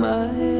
my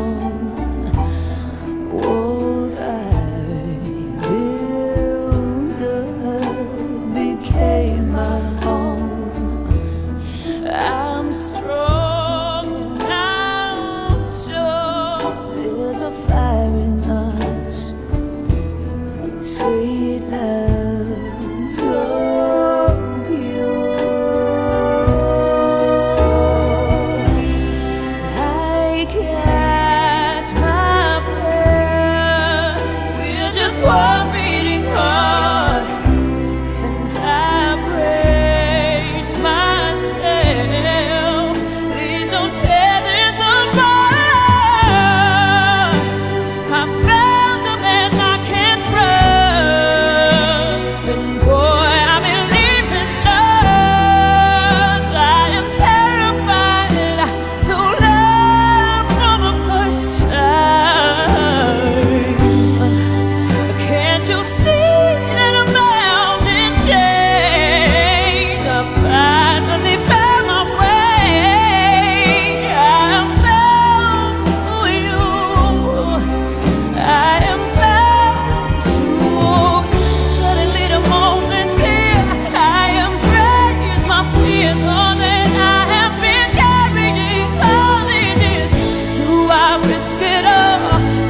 risk it.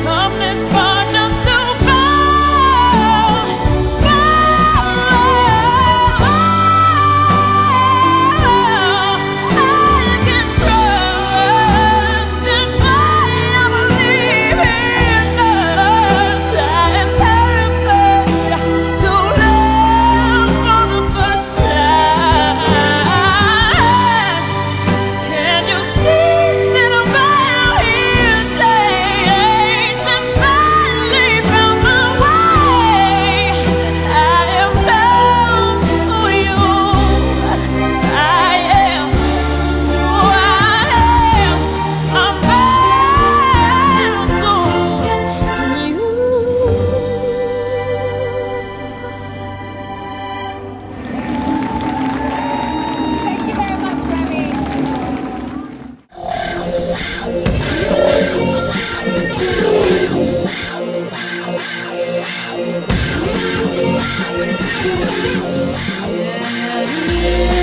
Come this far. Yeah, yeah.